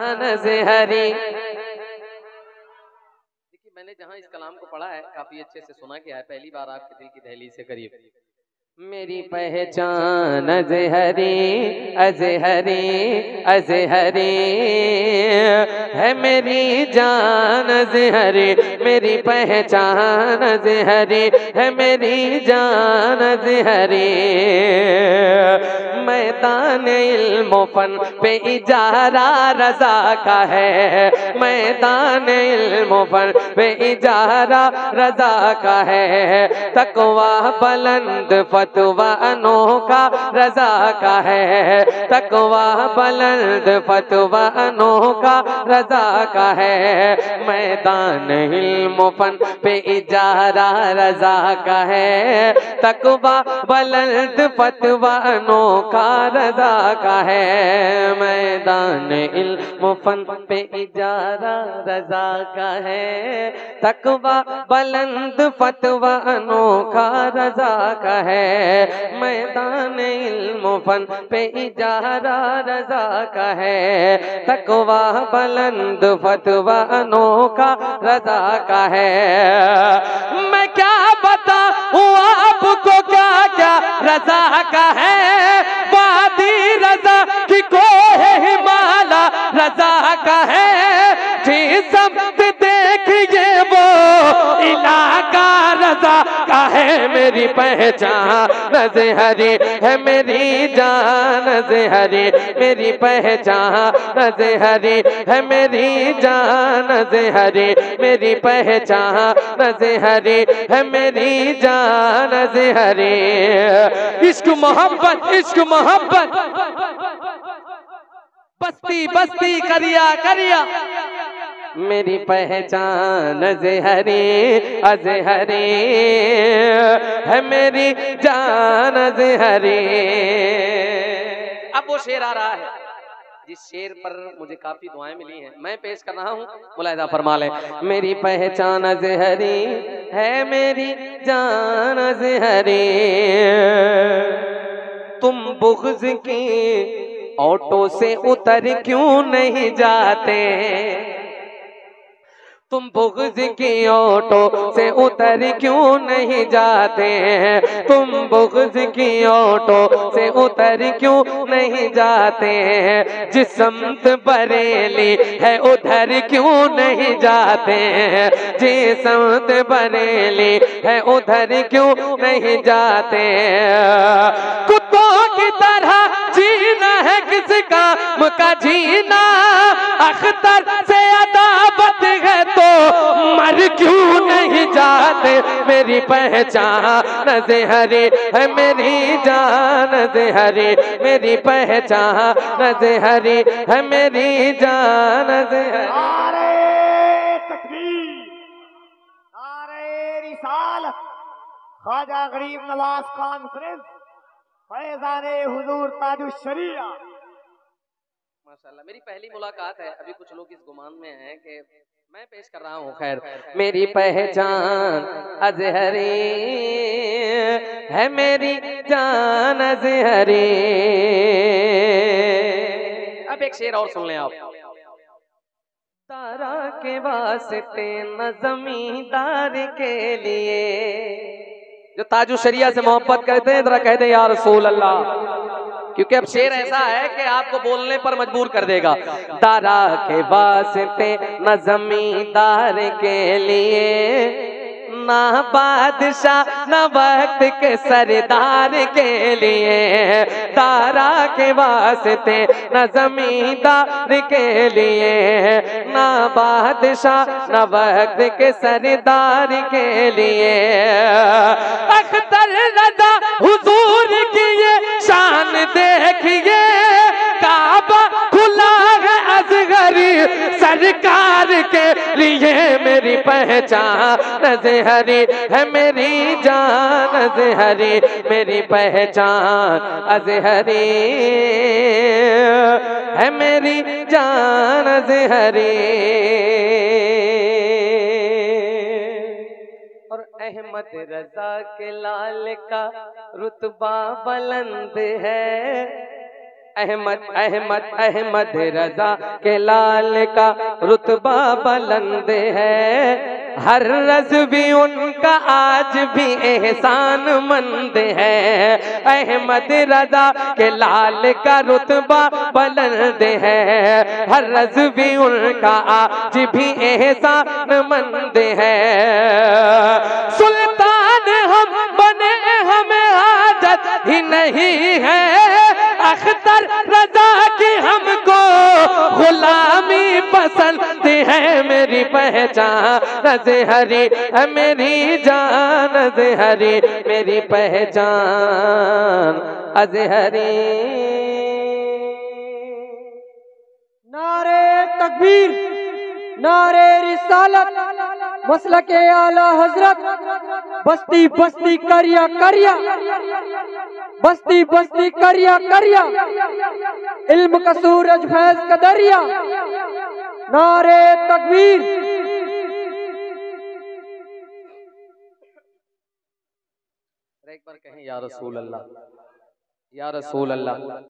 हरी। देखिए मैंने जहाँ इस कलाम को पढ़ा है काफ़ी अच्छे से सुना गया है। पहली बार आपके दिल की दहली से करीब। मेरी पहचान अजहरी अजहरी अजहरी है मेरी जान अजहरी मेरी पहचान अजहरी है मेरी जान अजहरी मैदान इल्म फन पे इजारा रजा का है। मैदान इल्म फन पे इजारा रजा का है। तकवा बुलंद फतवा अनोखा रजा का है। तकवा बुलंद फतवा अनोखा रजा का है। मैदान इल्म फन पे इजारा रजा का है। तकवा बुलंद फतवा अनोखा रजा का है मैदान इल्म फन पे इजारा, रजा का है। तकवा बुलंद, फतवा अनोखा, रजा का है। मैदान इल्म फन पे इजारा, रजा का है। तकवा बुलंद, फतवा अनोखा, रजा का है। मैं क्या बताऊँ, आपको क्या क्या रजा का है? रजा का है मेरी पहचान? हरी है मेरी जान। हरी मेरी पहचान। हरी है मेरी जान। हरी मेरी पहचान। हरी है मेरी जान। हरी इश्क मोहब्बत इश्क मोहब्बत। बस्ती बस्ती करिया करिया। मेरी पहचान अजहरी अजहरी। है मेरी जान अजहरी। अब वो शेर आ रहा है। जिस शेर पर मुझे काफ़ी दुआएँ मिली हैं, मैं पेश कर रहा हूँ, मुलायदा फरमा ले। मेरी पहचान अजहरी, है मेरी जान अजहरी। तुम बुग्ज की ऑटो से उतर क्यों नहीं जाते? तुम बुग्ज की ऑटो से उतर क्यों नहीं जाते हैं? तुम बुग्ज की ऑटो से उतर क्यों नहीं जाते हैं? जिस समत बरेली है उधर क्यों नहीं जाते हैं? जिस समत बरेली है उधर क्यों नहीं जाते हैं? कुत्तों की तरह जीना है किस काम का जीना अख्तर जाते मेरी पहचान हरी है मेरी जान हरी। मेरी पहचान हरी है मेरी जान ख्वाजा गरीब नवाज़ कॉन्फ्रेंस फैजान हुजूर ताजुश शरिया। माशाल्लाह मेरी पहली मुलाकात है। अभी कुछ लोग इस गुमान में हैं कि मैं पेश कर रहा हूँ खैर। मेरी पहचान अजहरी है मेरी जान अजहरी। अब एक शेर और सुन लें आप। तारा के वास्ते न जमींदार के लिए जो ताजु शरिया से मोहब्बत करते हैं जरा कहते हैं या रसूल अल्लाह क्योंकि अब शेर ऐसा है कि आपको बोलने पर मजबूर कर देगा। तारा के वास्ते न जमींदार के लिए, ना बादशाह, न वक्त के सरदार के लिए। तारा के वास्ते न जमींदार के लिए, ना बादशाह, न वक्त के सरदार के लिए। अख्तर रजा हुजूर सरकार के लिए मेरी पहचान। हरी है मेरी जान। हरी मेरी पहचान। अजहरी है मेरी जान। हरी और अहमद रजा के लाल का रुतबा बुलंद है। अहमद अहमद अहमद रजा के लाल का रुतबा बुलंद है। हर रज भी उनका आज भी एहसान मंद है। अहमद रजा के लाल का रुतबा बुलंद है। हर रज भी उनका आज भी एहसान मंद है। सुल्तान हम बने हमें आदत ही नहीं है। अख्तर रजा की हमको गुलामी पसंद है मेरी पहचान। रज हरी मेरी जान। अज हरी मेरी पहचान। अज हरी। नारे तकबीर, नारे रिसालत मसल के आला हज़रत बस्ती बस्ती करिया करिया बस्ती बस्ती करिया करिया। इल्म का सूरज फैज का दरिया। नारे तकबीर। एक बार कहें, या रसूल अल्लाह या रसूल अल्लाह